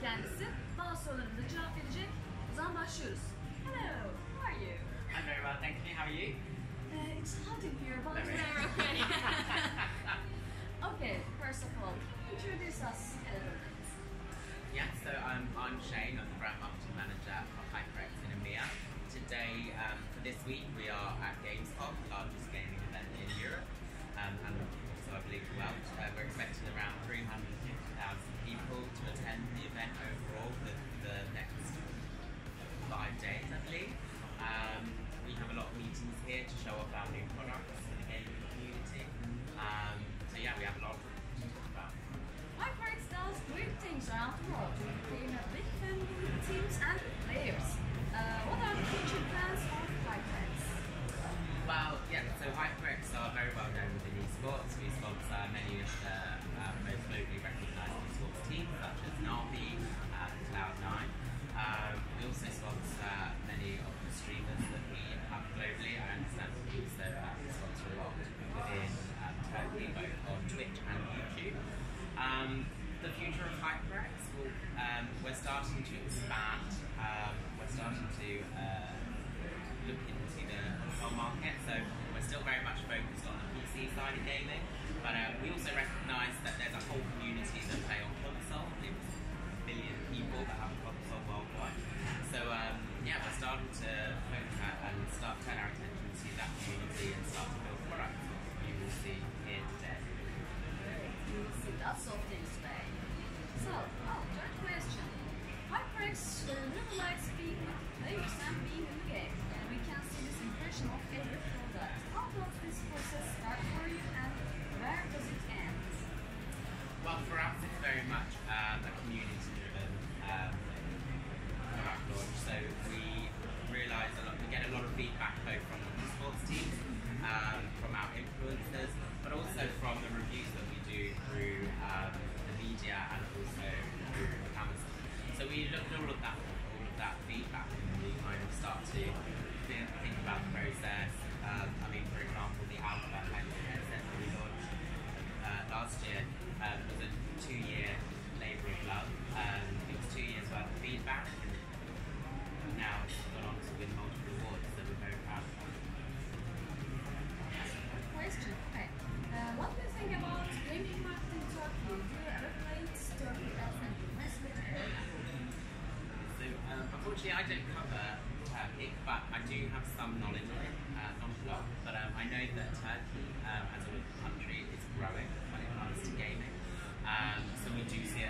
Kendisi sorularımıza cevap verecek. O zaman başlıyoruz. Hello, how are you? I'm very well, thank you. How are you? Uh, it's hot in here, but we're okay. okay, first of all, can you introduce us a little bit? Yeah, so I'm, I'm Shane, I'm show off our new products for the gaming community. Um, so yeah, we have a lot to talk about. Does great things around the world to a big teams and Well, for us, it's very much um, a community-driven um, launch. So we realise a lot, we get a lot of feedback both from the sports teams, um, from our influencers, but also from the reviews that we do through um, the media and also through Amazon. So we look at all of that, all of that feedback, and we kind of start to think, think about the process. But I do have some knowledge of it, uh, not a lot. But um, I know that Turkey, um, as a country, is growing when it comes to gaming. Um, so we do see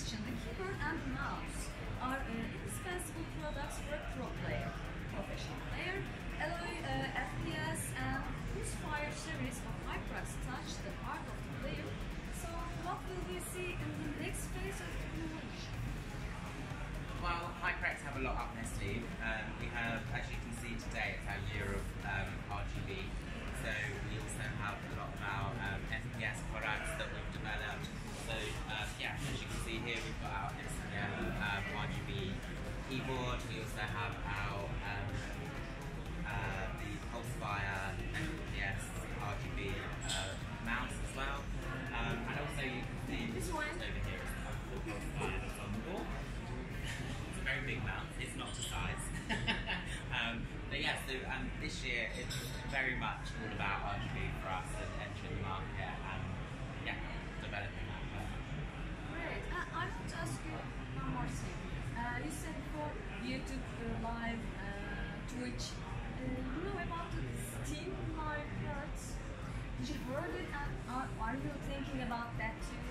last question. The keyboard and mouse are uh, indispensable products for a pro player, professional player. Alloy uh, FPS and Crossfire series of HyperX touch the heart of the player. So what will we see in the next phase of technology? Well, HyperX have a lot up their our SCM um, RGB keyboard. We also have our um, uh, the Pulsefire FPS RGB uh, mouse as well. Um, and also you can see This one? over here is the Pulsefire that's. It's a very big mouse. It's not to size. um, but yeah, so um, this year it's very much all about RGB for us and entering the market and yeah, developing that. further. Great. Uh, I want to ask you one more thing. Uh, you said before YouTube uh, Live, uh, Twitch. Uh, you know about the Steam Live cards? Did you heard are, are you thinking about that too?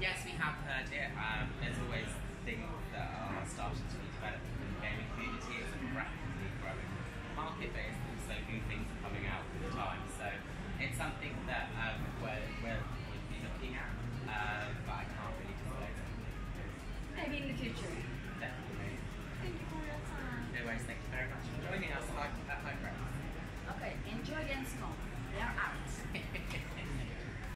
Yes, we have heard it. Um, there's always things that are starting to be developed in the gaming community. It's a rapidly growing market, but it's also new things are coming out all the time. So it's something that um, we're, we're, we'll be looking at, um, but I can't really disclose it. Maybe in the future. Definitely. Thank you for your time. No worries, thank you very much for joining us at HyperX. Okay, enjoy are out.